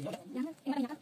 Yang mana?